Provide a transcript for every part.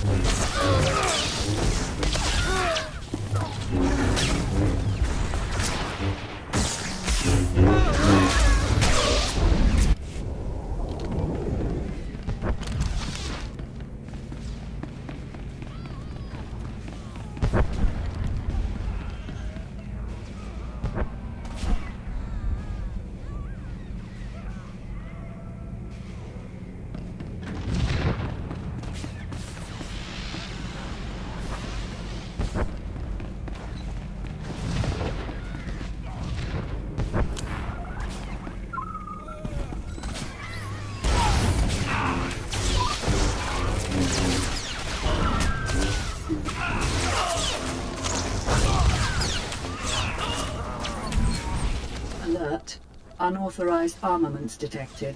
please. Unauthorized armaments detected.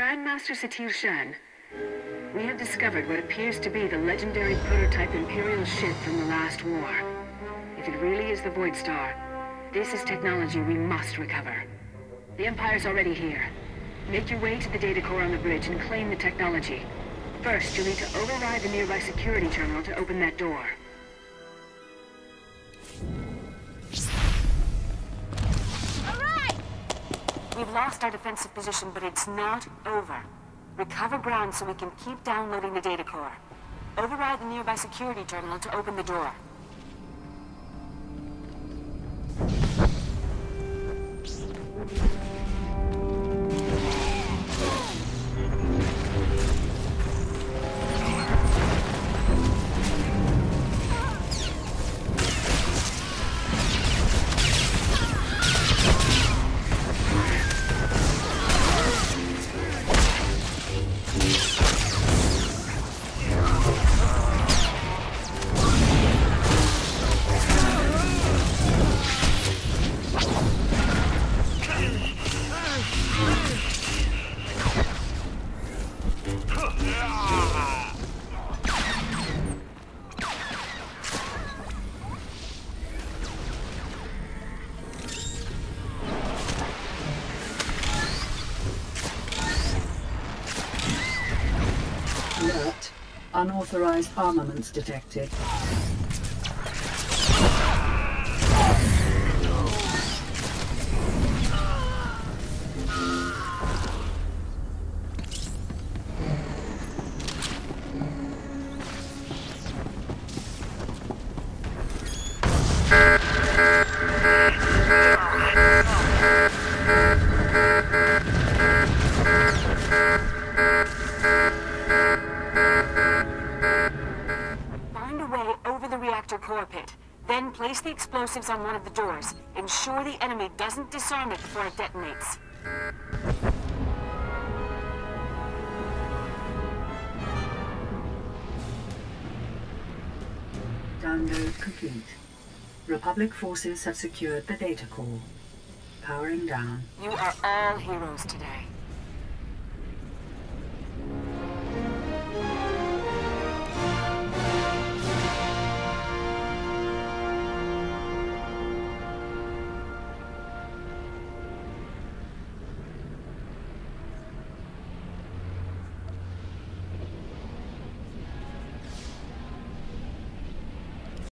Grandmaster Satele Shan. We have discovered what appears to be the legendary prototype Imperial ship from the last war. If it really is the Void Star, this is technology we must recover. The Empire's already here. Make your way to the data core on the bridge and claim the technology. First, you'll need to override the nearby security terminal to open that door. We've lost our defensive position, but it's not over. Recover ground so we can keep downloading the data core. Override the nearby security terminal to open the door. Unauthorized armaments detected. Explosives on one of the doors. Ensure the enemy doesn't disarm it before it detonates. Download complete. Republic forces have secured the data core. Powering down. You are all heroes today.